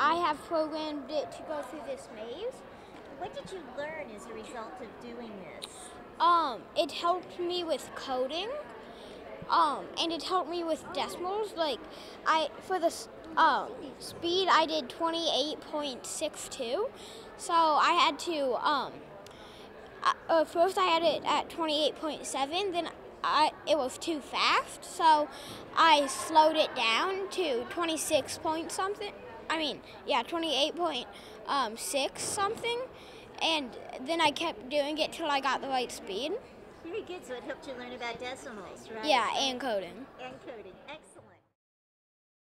I have programmed it to go through this maze. What did you learn as a result of doing this? Um, it helped me with coding. Um, and it helped me with decimals. Like, I for the um, speed, I did twenty eight point six two. So I had to um, uh, uh, first I had it at twenty eight point seven. Then I it was too fast, so I slowed it down to twenty six point something. I mean, yeah, 28.6 um, something. And then I kept doing it till I got the right speed. Very good. So it helped you learn about decimals, right? Yeah, and coding. And coding. Excellent.